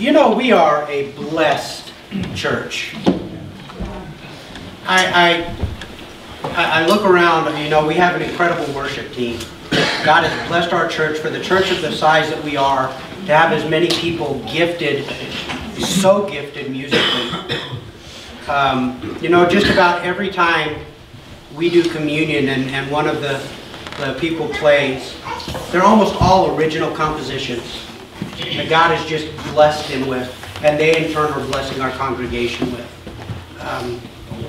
You know, we are a blessed church. I, I, I look around, you know, we have an incredible worship team. God has blessed our church for the church of the size that we are to have as many people gifted, so gifted musically. Um, you know, just about every time we do communion and, and one of the, the people plays, they're almost all original compositions that God has just blessed him with, and they in turn are blessing our congregation with. Um,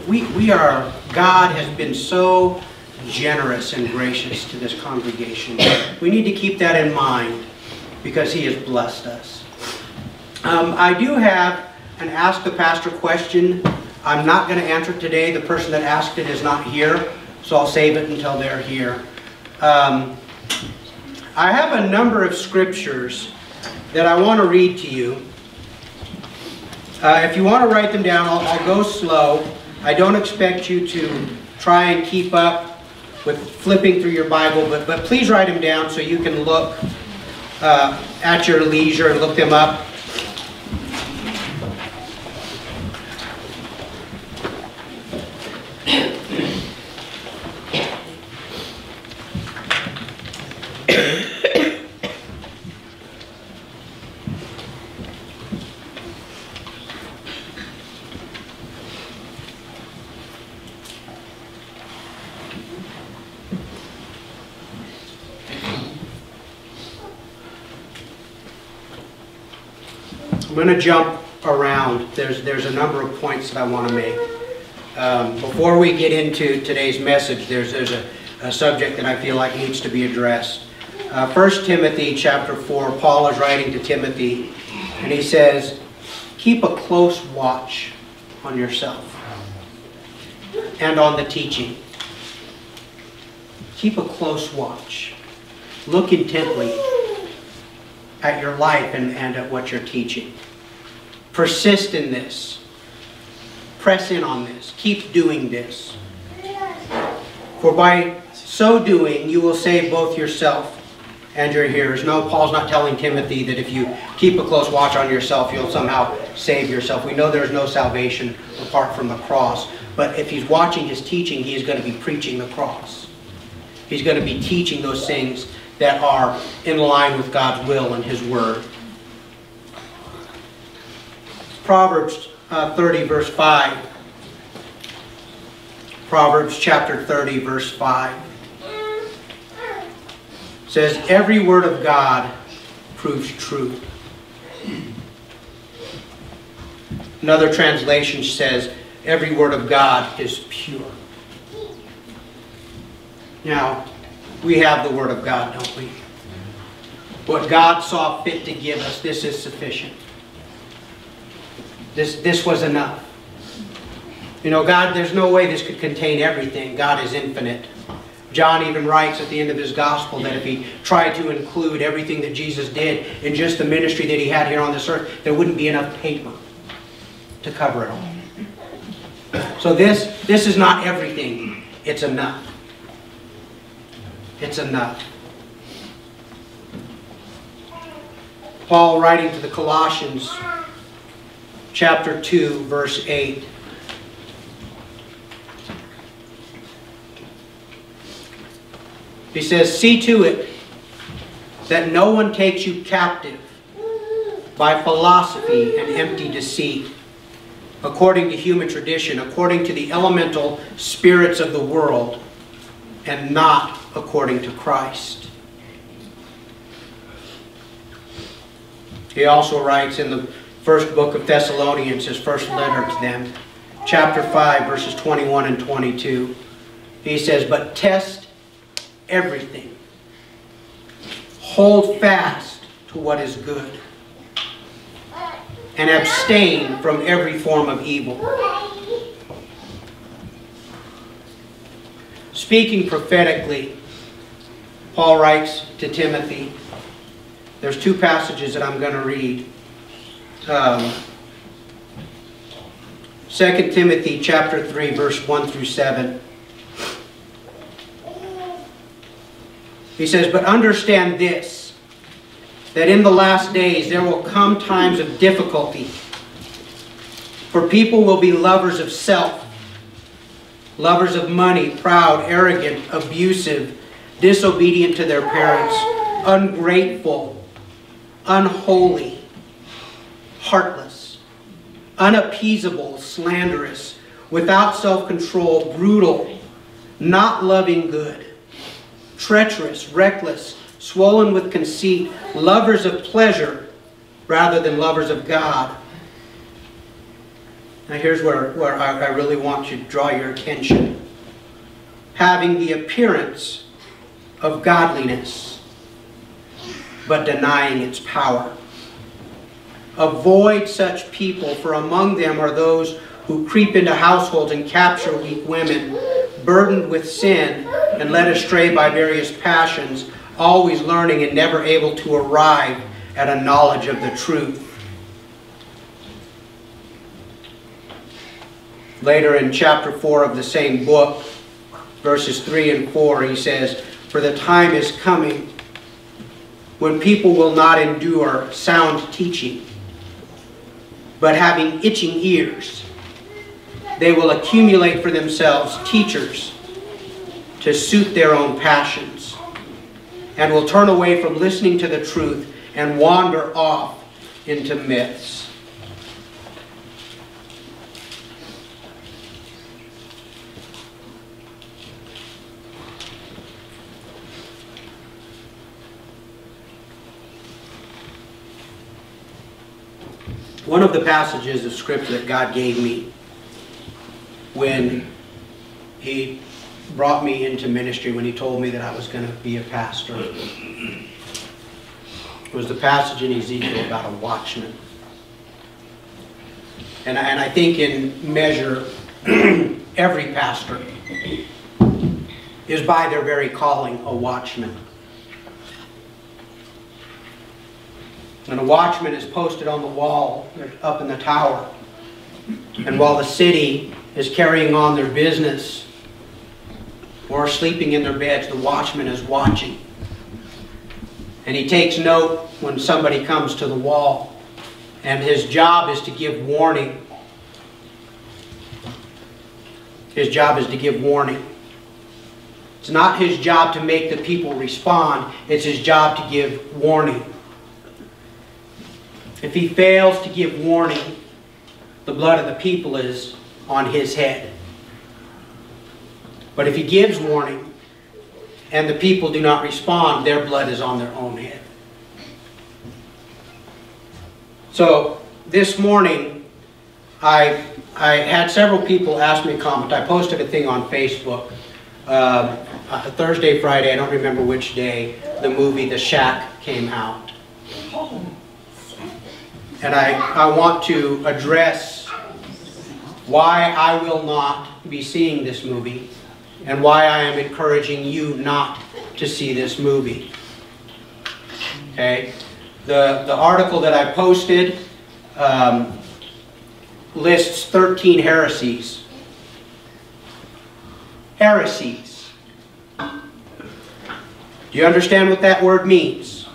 we, we are, God has been so generous and gracious to this congregation. We need to keep that in mind because he has blessed us. Um, I do have an Ask the Pastor question. I'm not going to answer it today. The person that asked it is not here, so I'll save it until they're here. Um, I have a number of scriptures that I want to read to you. Uh, if you want to write them down, I'll, I'll go slow. I don't expect you to try and keep up with flipping through your Bible, but, but please write them down so you can look uh, at your leisure and look them up. Jump around. There's, there's a number of points that I want to make. Um, before we get into today's message, there's, there's a, a subject that I feel like needs to be addressed. Uh, 1 Timothy chapter 4, Paul is writing to Timothy, and he says, Keep a close watch on yourself and on the teaching. Keep a close watch. Look intently at your life and, and at what you're teaching. Persist in this. Press in on this. Keep doing this. For by so doing, you will save both yourself and your hearers. No, Paul's not telling Timothy that if you keep a close watch on yourself, you'll somehow save yourself. We know there's no salvation apart from the cross. But if he's watching his teaching, he is going to be preaching the cross. He's going to be teaching those things that are in line with God's will and His Word. Proverbs uh, 30, verse 5. Proverbs chapter 30, verse 5 says, Every word of God proves true. Another translation says, Every word of God is pure. Now, we have the Word of God, don't we? What God saw fit to give us, this is sufficient. This, this was enough. You know, God, there's no way this could contain everything. God is infinite. John even writes at the end of his gospel that if he tried to include everything that Jesus did in just the ministry that he had here on this earth, there wouldn't be enough paper to cover it all. So this, this is not everything. It's enough. It's enough. Paul writing to the Colossians, chapter 2, verse 8. He says, See to it that no one takes you captive by philosophy and empty deceit, according to human tradition, according to the elemental spirits of the world, and not according to Christ. He also writes in the first book of Thessalonians, his first letter to them, chapter 5, verses 21 and 22. He says, But test everything. Hold fast to what is good. And abstain from every form of evil. Speaking prophetically, Paul writes to Timothy. There's two passages that I'm going to read. Um, 2 Timothy chapter 3, verse 1 through 7. He says, But understand this, that in the last days there will come times of difficulty. For people will be lovers of self, lovers of money, proud, arrogant, abusive, disobedient to their parents, ungrateful, unholy, heartless, unappeasable, slanderous, without self-control, brutal, not loving good, treacherous, reckless, swollen with conceit, lovers of pleasure rather than lovers of God. Now here's where, where I, I really want to draw your attention. Having the appearance of godliness, but denying its power. Avoid such people, for among them are those who creep into households and capture weak women, burdened with sin and led astray by various passions, always learning and never able to arrive at a knowledge of the truth. Later in chapter 4 of the same book, verses 3 and 4, he says, For the time is coming when people will not endure sound teaching, but having itching ears, they will accumulate for themselves teachers to suit their own passions, and will turn away from listening to the truth and wander off into myths. One of the passages of scripture that God gave me when He brought me into ministry, when He told me that I was going to be a pastor, was the passage in Ezekiel about a watchman. And, and I think in measure, every pastor is by their very calling a watchman. And a watchman is posted on the wall up in the tower. And while the city is carrying on their business or sleeping in their beds, the watchman is watching. And he takes note when somebody comes to the wall. And his job is to give warning. His job is to give warning. It's not his job to make the people respond. It's his job to give warning. If he fails to give warning, the blood of the people is on his head. But if he gives warning and the people do not respond, their blood is on their own head. So this morning, I, I had several people ask me a comment. I posted a thing on Facebook uh, Thursday, Friday, I don't remember which day, the movie The Shack came out. And I, I want to address why I will not be seeing this movie and why I am encouraging you not to see this movie. Okay? The, the article that I posted um, lists 13 heresies. Heresies. Do you understand what that word means?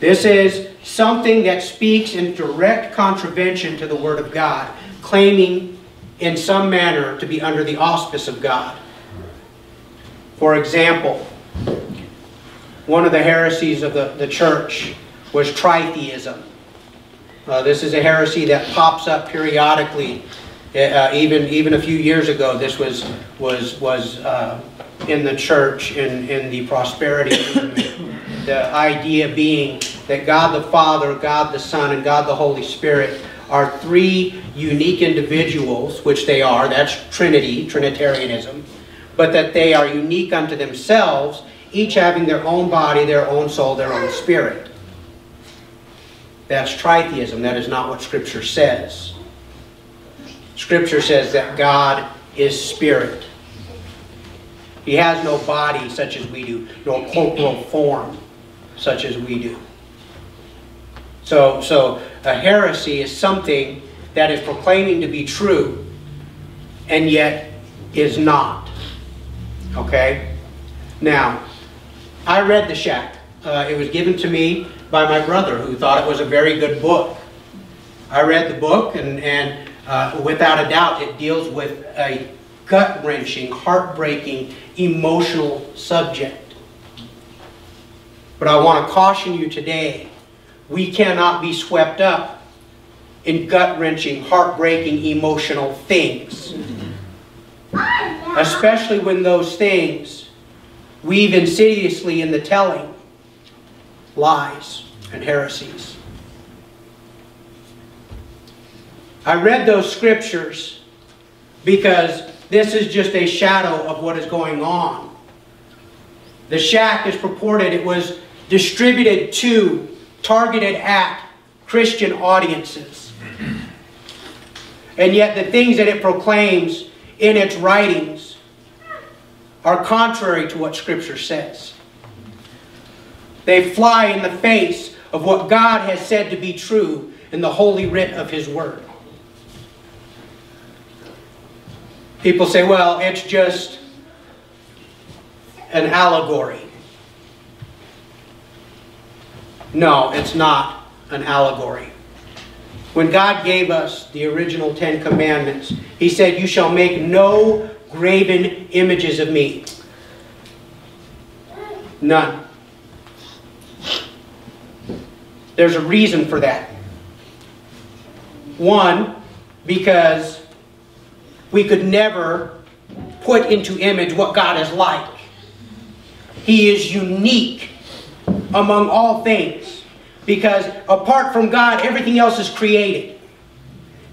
This is something that speaks in direct contravention to the Word of God, claiming in some manner to be under the auspice of God. For example, one of the heresies of the, the church was tritheism. Uh, this is a heresy that pops up periodically. Uh, even even a few years ago, this was was was uh, in the church in in the prosperity movement. The idea being that God the Father, God the Son, and God the Holy Spirit are three unique individuals, which they are. That's Trinity, Trinitarianism. But that they are unique unto themselves, each having their own body, their own soul, their own spirit. That's tritheism. That is not what Scripture says. Scripture says that God is spirit. He has no body such as we do, no corporal form such as we do. So, so a heresy is something that is proclaiming to be true and yet is not. Okay? Now, I read The Shack. Uh, it was given to me by my brother, who thought it was a very good book. I read the book, and, and uh, without a doubt, it deals with a gut-wrenching, heartbreaking, emotional subject. But I want to caution you today, we cannot be swept up in gut-wrenching, heartbreaking, emotional things. Especially when those things weave insidiously in the telling lies and heresies. I read those scriptures because this is just a shadow of what is going on. The shack is purported, it was distributed to, targeted at Christian audiences. And yet the things that it proclaims in its writings are contrary to what Scripture says. They fly in the face of what God has said to be true in the holy writ of His Word. People say, well, it's just an allegory. No, it's not an allegory. When God gave us the original Ten Commandments, He said, You shall make no graven images of me. None. There's a reason for that. One, because we could never put into image what God is like. He is unique among all things because apart from God, everything else is created.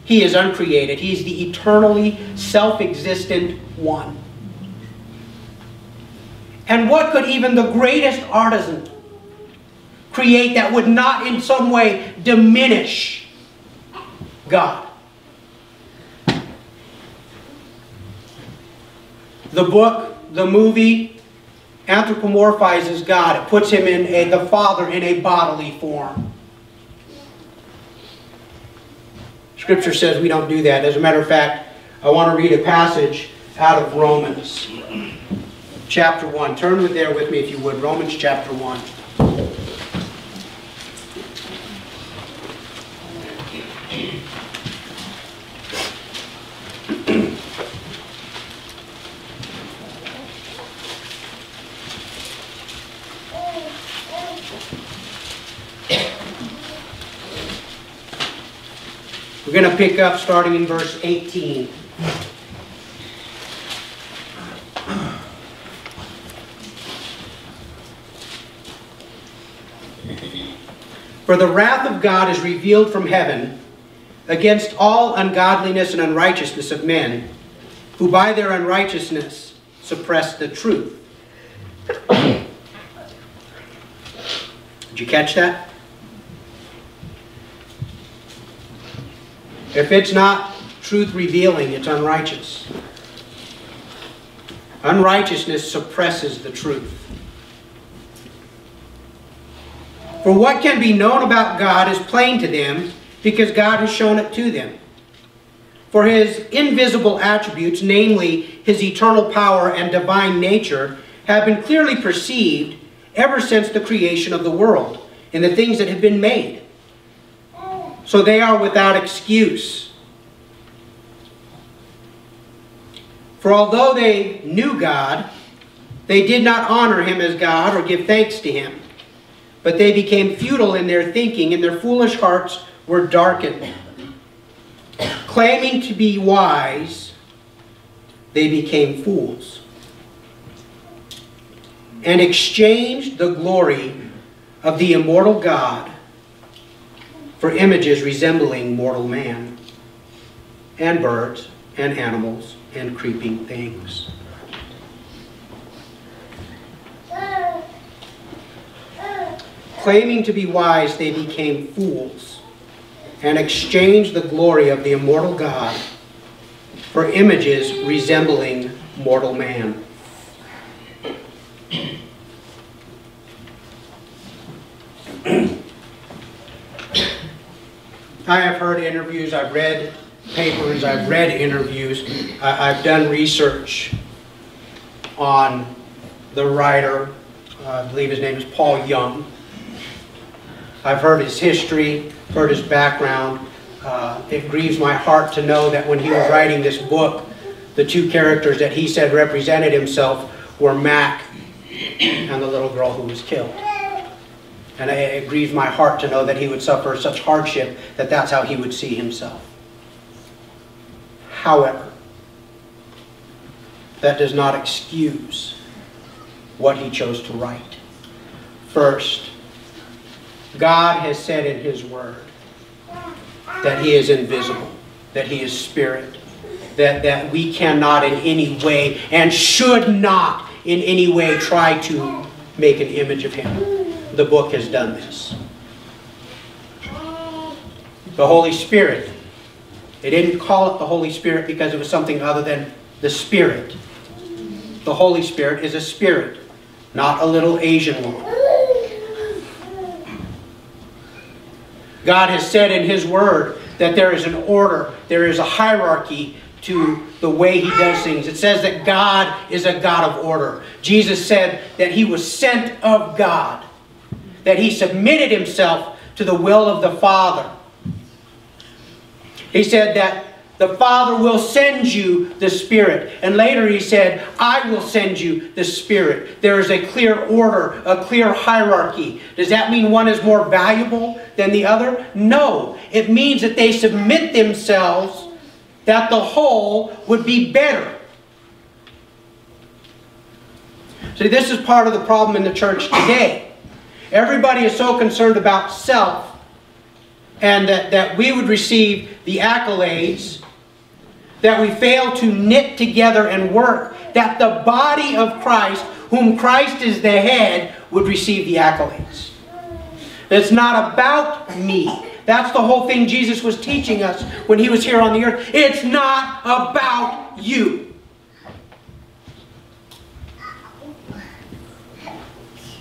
He is uncreated. He is the eternally self-existent one. And what could even the greatest artisan create that would not in some way diminish God? The book, the movie, anthropomorphizes God. It puts him in a, the Father in a bodily form. Scripture says we don't do that. As a matter of fact, I want to read a passage out of Romans chapter 1. Turn with there with me if you would. Romans chapter 1. We're going to pick up starting in verse 18. For the wrath of God is revealed from heaven against all ungodliness and unrighteousness of men, who by their unrighteousness suppress the truth. Did you catch that? If it's not truth revealing, it's unrighteous. Unrighteousness suppresses the truth. For what can be known about God is plain to them because God has shown it to them. For his invisible attributes, namely his eternal power and divine nature, have been clearly perceived ever since the creation of the world and the things that have been made. So they are without excuse. For although they knew God, they did not honor him as God or give thanks to him. But they became futile in their thinking, and their foolish hearts were darkened. Claiming to be wise, they became fools and exchanged the glory of the immortal God for images resembling mortal man and birds and animals and creeping things. Claiming to be wise, they became fools and exchanged the glory of the immortal God for images resembling mortal man. I have heard interviews, I've read papers, I've read interviews, I, have done research on the writer, uh, I believe his name is Paul Young, I've heard his history, heard his background. Uh, it grieves my heart to know that when he was writing this book, the two characters that he said represented himself were Mac and the little girl who was killed. And it grieves my heart to know that he would suffer such hardship that that's how he would see himself. However, that does not excuse what he chose to write. First, God has said in his word that he is invisible, that he is spirit, that, that we cannot in any way and should not in any way try to make an image of him. The book has done this. The Holy Spirit. They didn't call it the Holy Spirit because it was something other than the Spirit. The Holy Spirit is a spirit, not a little Asian woman. God has said in His Word that there is an order, there is a hierarchy to the way He does things. It says that God is a God of order. Jesus said that He was sent of God, that He submitted Himself to the will of the Father. He said that the Father will send you the Spirit. And later he said, I will send you the Spirit. There is a clear order, a clear hierarchy. Does that mean one is more valuable than the other? No. It means that they submit themselves that the whole would be better. See, this is part of the problem in the church today. Everybody is so concerned about self and that, that we would receive the accolades that we fail to knit together and work, that the body of Christ, whom Christ is the head, would receive the accolades. It's not about me. That's the whole thing Jesus was teaching us when he was here on the earth. It's not about you.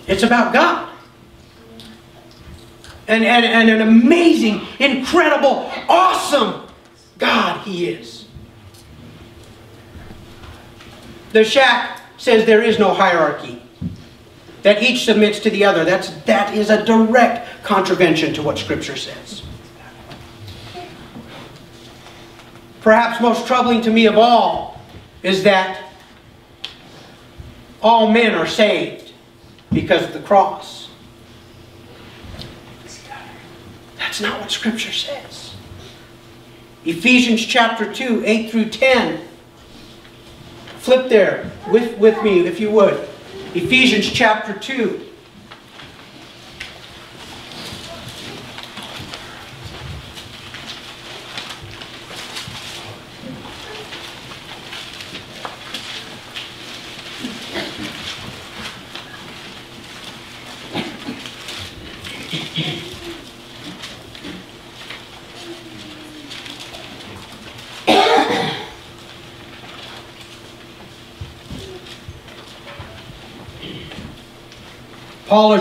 It's about God. And, and, and an amazing, incredible, awesome God He is. The shack says there is no hierarchy. That each submits to the other. That's, that is a direct contravention to what Scripture says. Perhaps most troubling to me of all is that all men are saved because of the cross. That's not what Scripture says. Ephesians chapter 2, 8 through 10 Flip there with, with me, if you would. Ephesians chapter 2.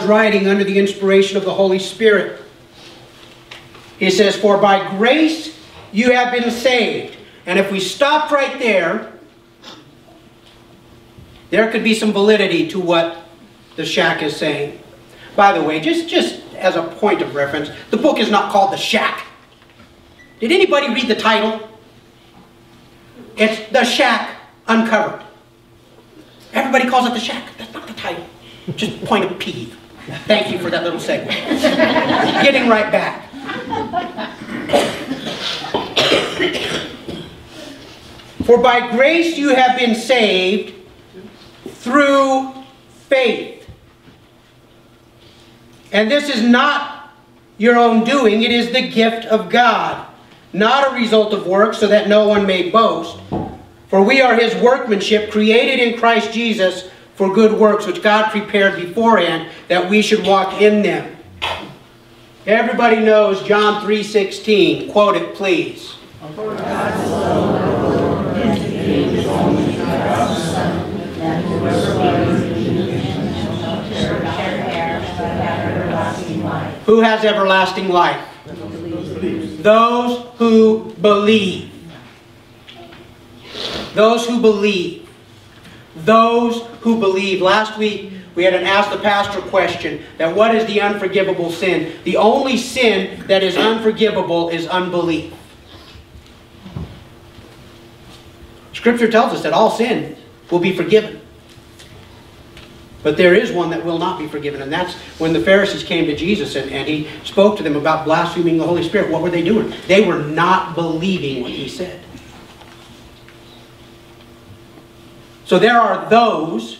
Writing under the inspiration of the Holy Spirit. He says, For by grace you have been saved. And if we stopped right there, there could be some validity to what the shack is saying. By the way, just, just as a point of reference, the book is not called The Shack. Did anybody read the title? It's The Shack Uncovered. Everybody calls it The Shack. That's not the title. Just point of peeve. Thank you for that little segment. Getting right back. For by grace you have been saved through faith. And this is not your own doing, it is the gift of God, not a result of works, so that no one may boast. For we are his workmanship, created in Christ Jesus for good works which God prepared beforehand that we should walk in them. Everybody knows John 3.16. Quote it, please. Who has everlasting life? Those who believe. Those who believe those who believe. Last week we had an Ask the Pastor question that what is the unforgivable sin? The only sin that is unforgivable is unbelief. Scripture tells us that all sin will be forgiven. But there is one that will not be forgiven, and that's when the Pharisees came to Jesus and, and he spoke to them about blaspheming the Holy Spirit. What were they doing? They were not believing what he said. So there are those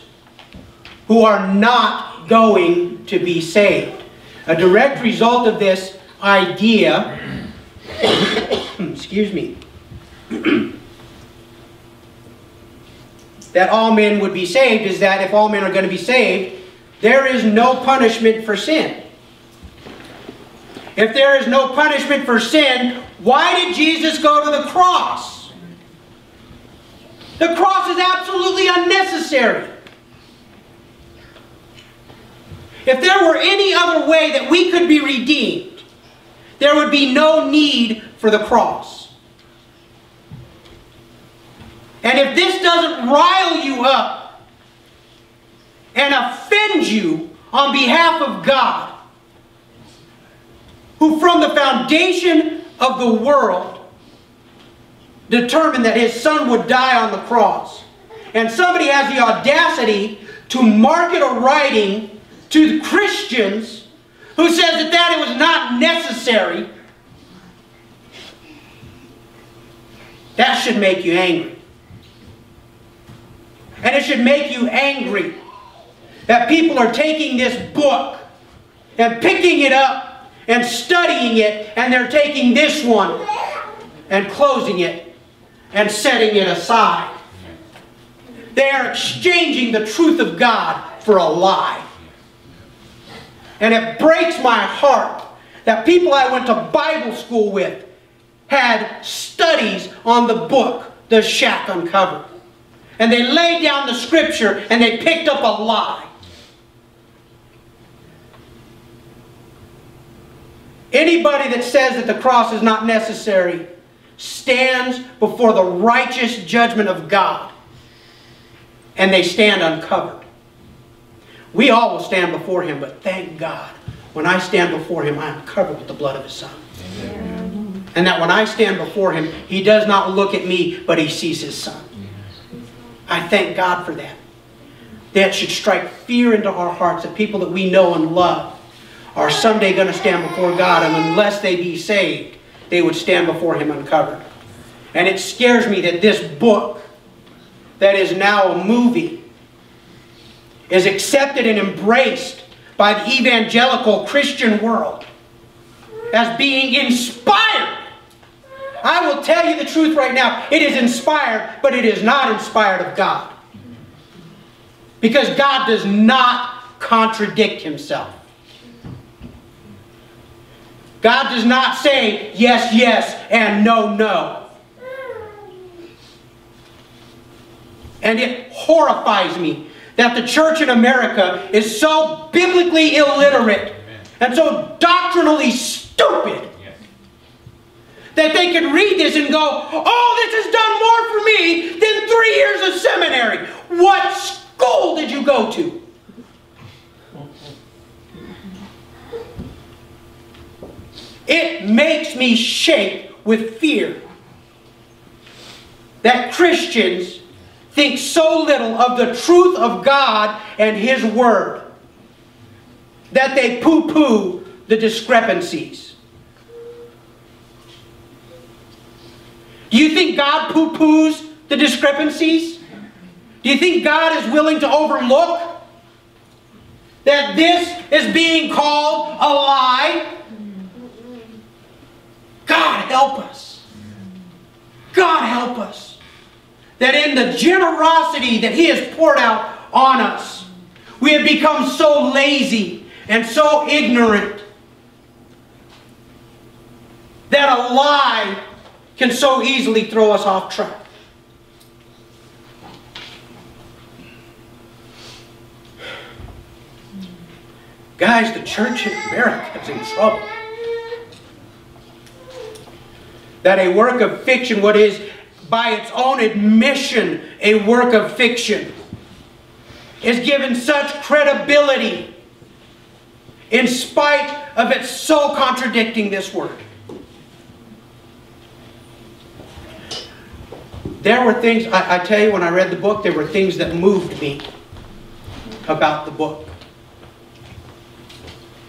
who are not going to be saved. A direct result of this idea, excuse me, that all men would be saved is that if all men are going to be saved, there is no punishment for sin. If there is no punishment for sin, why did Jesus go to the cross? The cross is absolutely unnecessary. If there were any other way that we could be redeemed, there would be no need for the cross. And if this doesn't rile you up and offend you on behalf of God, who from the foundation of the world determined that his son would die on the cross, and somebody has the audacity to market a writing to Christians who says that that it was not necessary, that should make you angry. And it should make you angry that people are taking this book and picking it up and studying it, and they're taking this one and closing it and setting it aside. They are exchanging the truth of God for a lie. And it breaks my heart that people I went to Bible school with had studies on the book, The Shack Uncovered. And they laid down the scripture and they picked up a lie. Anybody that says that the cross is not necessary stands before the righteous judgment of God. And they stand uncovered. We all will stand before Him, but thank God, when I stand before Him, I am covered with the blood of His Son. Amen. And that when I stand before Him, He does not look at me, but He sees His Son. I thank God for that. That should strike fear into our hearts that people that we know and love are someday going to stand before God, and unless they be saved, they would stand before Him uncovered. And it scares me that this book, that is now a movie, is accepted and embraced by the evangelical Christian world as being inspired I will tell you the truth right now. It is inspired, but it is not inspired of God. Because God does not contradict himself. God does not say yes, yes, and no, no. And it horrifies me that the church in America is so biblically illiterate and so doctrinally stupid that they can read this and go, oh, this has done more for me than three years of seminary. What school did you go to? It makes me shake with fear that Christians think so little of the truth of God and His Word that they poo-poo the discrepancies. Do you think God poo-poos the discrepancies? Do you think God is willing to overlook that this is being called a lie? God help us. God help us. That in the generosity that He has poured out on us, we have become so lazy and so ignorant that a lie can so easily throw us off track. Guys, the church in America is in trouble. That a work of fiction, what is by its own admission a work of fiction, is given such credibility in spite of it so contradicting this word. There were things, I, I, tell you, when I read the book, there were things that moved me about the book.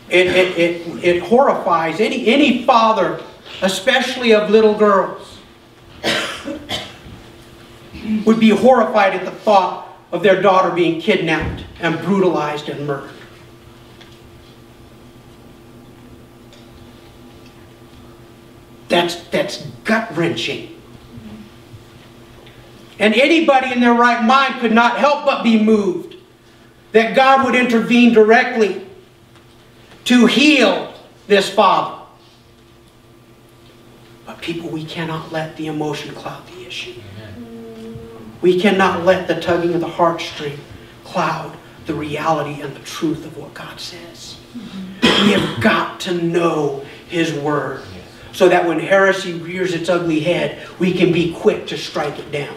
It, it, it, it horrifies any, any father, especially of little girls, would be horrified at the thought of their daughter being kidnapped and brutalized and murdered. That's, that's gut wrenching. And anybody in their right mind could not help but be moved that God would intervene directly to heal this father. But people, we cannot let the emotion cloud the issue. We cannot let the tugging of the heartstring cloud the reality and the truth of what God says. Mm-hmm. We have got to know His Word so that when heresy rears its ugly head, we can be quick to strike it down.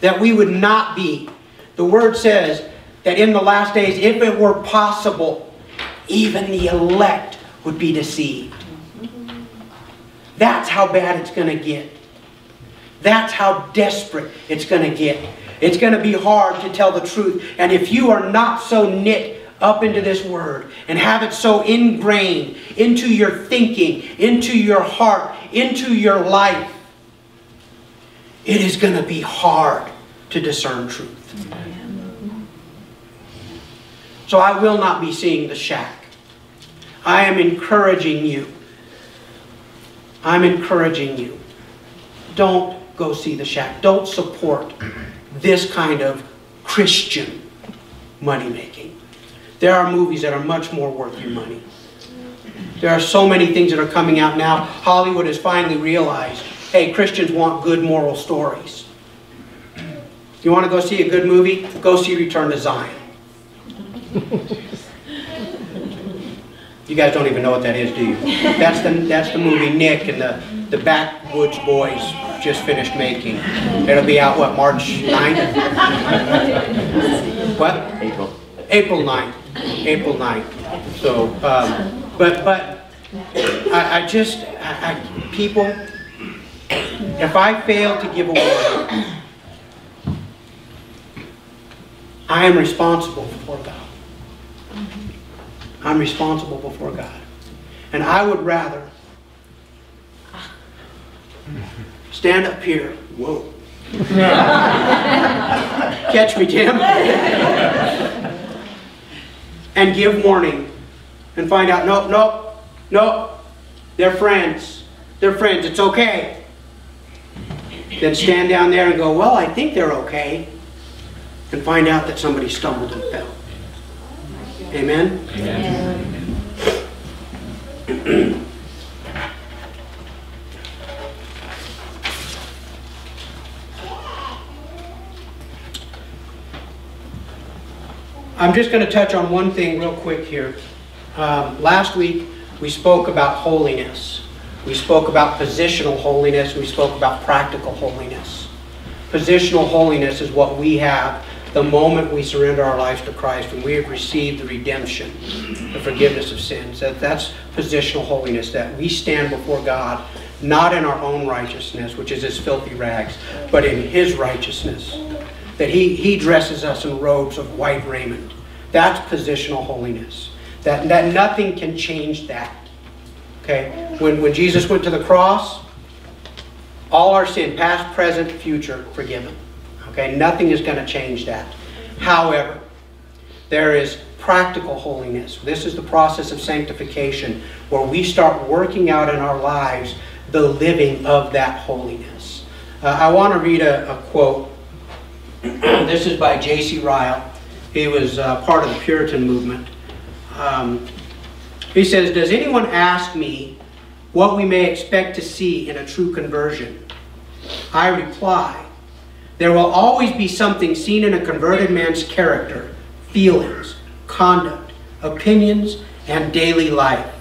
That we would not be, the Word says that in the last days, if it were possible, even the elect would be deceived. That's how bad it's going to get. That's how desperate it's going to get. It's going to be hard to tell the truth. And if you are not so knit up into this word and have it so ingrained into your thinking, into your heart, into your life, it is going to be hard to discern truth. So I will not be seeing the shack. I am encouraging you. I'm encouraging you. Don't go see the shack. Don't support this kind of Christian money making. There are movies that are much more worth your money. There are so many things that are coming out now. Hollywood has finally realized, hey, Christians want good moral stories. You want to go see a good movie? Go see Return to Zion. You guys don't even know what that is, do you? That's the, that's the movie Nick and the, the Backwoods Boys just finished making. It'll be out, what, March 9th? what? April. April 9th. April 9th. So, um, but, but, I, I just, I, I, people, if I fail to give a word, I am responsible before God. I'm responsible before God. And I would rather stand up here. Whoa. Catch me, Tim. and give warning and find out, nope, nope, nope, they're friends. They're friends. It's okay. Then stand down there and go, well, I think they're okay. And find out that somebody stumbled and fell. Amen? Amen. I'm just going to touch on one thing real quick here. Um, last week we spoke about holiness. We spoke about positional holiness. We spoke about practical holiness. Positional holiness is what we have the moment we surrender our lives to Christ and we have received the redemption, the forgiveness of sins. That, that's positional holiness, that we stand before God not in our own righteousness, which is his filthy rags, but in his righteousness. That he, he dresses us in robes of white raiment. That's positional holiness. That, that nothing can change that. Okay? When, when Jesus went to the cross, all our sin, past, present, future, forgiven. Okay, nothing is going to change that. However, there is practical holiness. This is the process of sanctification where we start working out in our lives the living of that holiness. Uh, I want to read a, a quote. this is by J.C. Ryle. He was uh, part of the Puritan movement. Um, he says, Does anyone ask me what we may expect to see in a true conversion? I reply, there will always be something seen in a converted man's character, feelings, conduct, opinions, and daily life.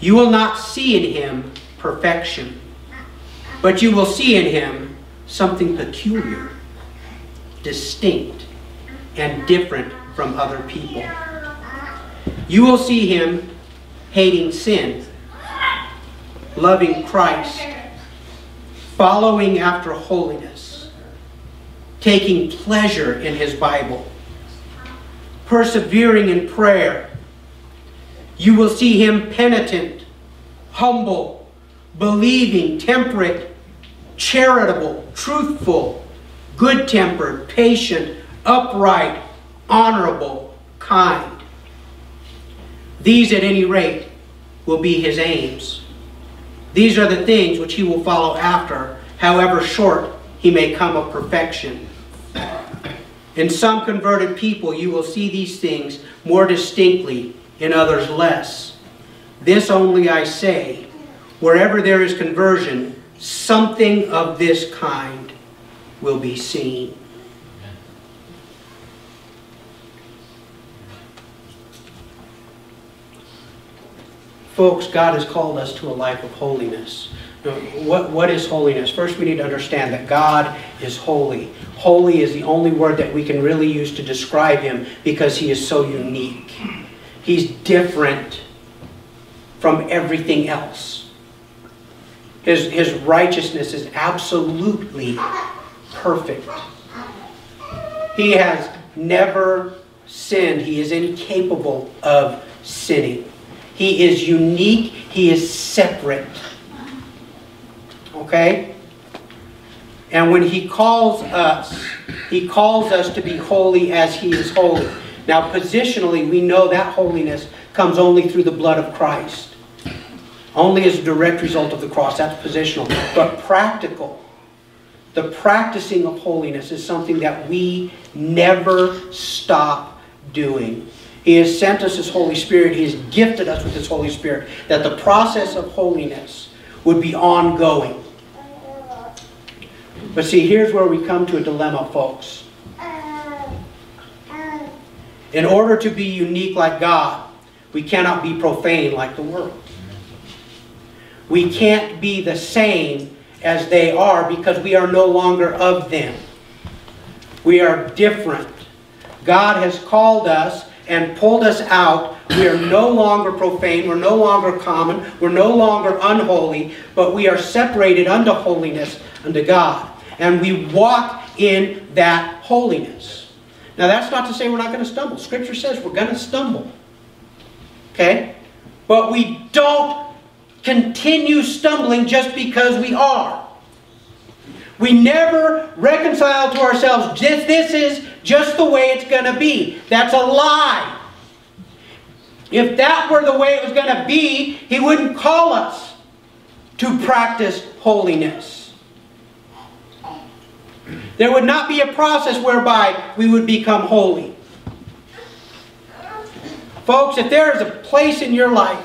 You will not see in him perfection, but you will see in him something peculiar, distinct, and different from other people. You will see him hating sin, loving Christ, following after holiness, taking pleasure in his Bible, persevering in prayer. You will see him penitent, humble, believing, temperate, charitable, truthful, good tempered, patient, upright, honorable, kind. These, at any rate, will be his aims. These are the things which he will follow after, however short he may come of perfection. In some converted people, you will see these things more distinctly, in others less. This only I say, wherever there is conversion, something of this kind will be seen. Folks, God has called us to a life of holiness. What, what is holiness? First, we need to understand that God is holy. Holy is the only word that we can really use to describe Him because He is so unique. He's different from everything else. His, his righteousness is absolutely perfect. He has never sinned. He is incapable of sinning. He is unique. He is separate. Okay? And when he calls us, he calls us to be holy as he is holy. Now, positionally, we know that holiness comes only through the blood of Christ. Only as a direct result of the cross. That's positional. But practical, the practicing of holiness is something that we never stop doing. He has sent us His Holy Spirit. He has gifted us with His Holy Spirit. That the process of holiness would be ongoing. But see, here's where we come to a dilemma, folks. In order to be unique like God, we cannot be profane like the world. We can't be the same as they are because we are no longer of them. We are different. God has called us and pulled us out. We are no longer profane. We're no longer common. We're no longer unholy. But we are separated unto holiness unto God. And we walk in that holiness. Now that's not to say we're not going to stumble. Scripture says we're going to stumble. Okay? But we don't continue stumbling just because we are. We never reconcile to ourselves, this, this is just the way it's going to be. That's a lie. If that were the way it was going to be, He wouldn't call us to practice holiness. There would not be a process whereby we would become holy. Folks, if there is a place in your life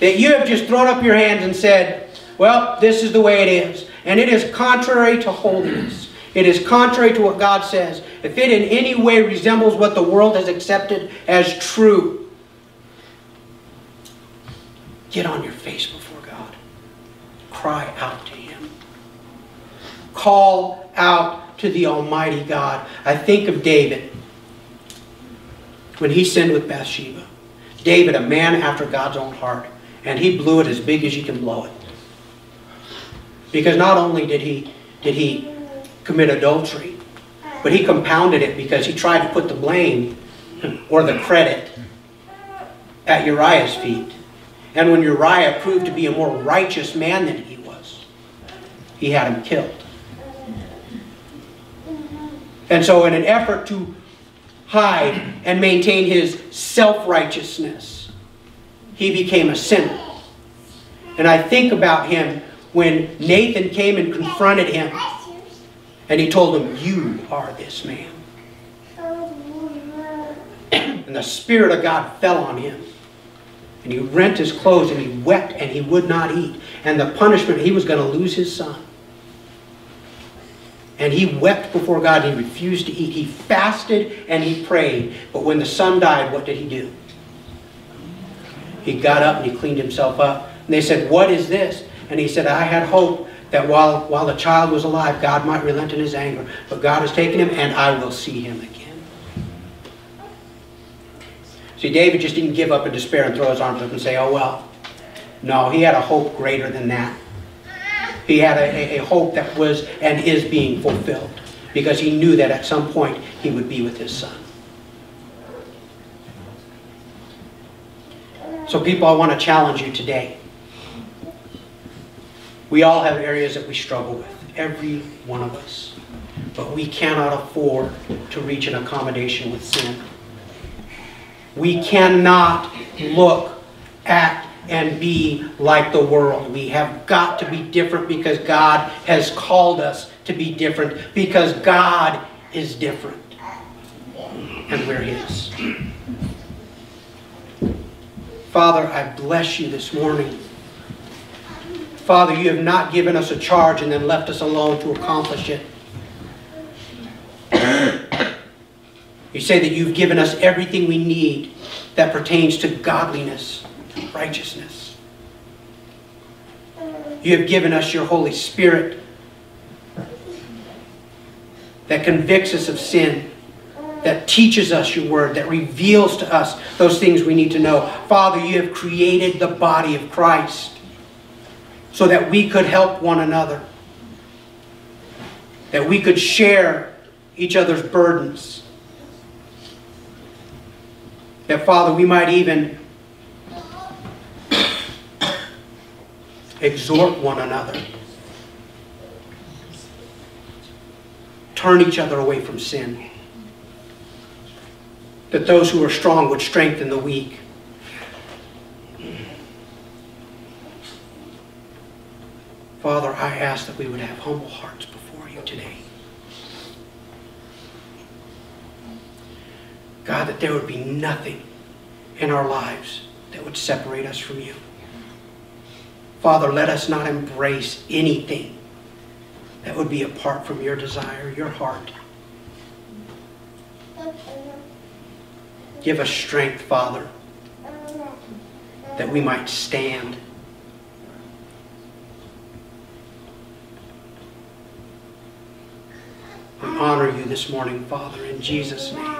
that you have just thrown up your hands and said, well, this is the way it is, and it is contrary to holiness, it is contrary to what God says, if it in any way resembles what the world has accepted as true, get on your face before God. Cry out. Call out to the Almighty God. I think of David when he sinned with Bathsheba. David, a man after God's own heart, and he blew it as big as you can blow it. Because not only did he, did he commit adultery, but he compounded it because he tried to put the blame or the credit at Uriah's feet. And when Uriah proved to be a more righteous man than he was, he had him killed. And so in an effort to hide and maintain his self-righteousness, he became a sinner. And I think about him when Nathan came and confronted him. And he told him, you are this man. And the Spirit of God fell on him. And he rent his clothes and he wept and he would not eat. And the punishment, he was going to lose his son. And he wept before God. He refused to eat. He fasted and he prayed. But when the son died, what did he do? He got up and he cleaned himself up. And they said, What is this? And he said, I had hope that while, while the child was alive, God might relent in his anger. But God has taken him, and I will see him again. See, David just didn't give up in despair and throw his arms up and say, Oh, well. No, he had a hope greater than that. He had a, a, hope that was and is being fulfilled because he knew that at some point he would be with his son. So, people, I want to challenge you today. We all have areas that we struggle with, every one of us. But we cannot afford to reach an accommodation with sin. We cannot look, act, and be like the world. We have got to be different because God has called us to be different because God is different. And we're His. Father, I bless you this morning. Father, you have not given us a charge and then left us alone to accomplish it. You say that you've given us everything we need that pertains to godliness, righteousness. You have given us your Holy Spirit that convicts us of sin, that teaches us your word, that reveals to us those things we need to know. Father, you have created the body of Christ so that we could help one another, that we could share each other's burdens. That, Father, we might even exhort one another, turn each other away from sin. That those who are strong would strengthen the weak. Father, I ask that we would have humble hearts before you today. God, that there would be nothing in our lives that would separate us from you. Father, let us not embrace anything that would be apart from your desire, your heart. Give us strength, Father, that we might stand We honor you this morning, Father, in Jesus' name.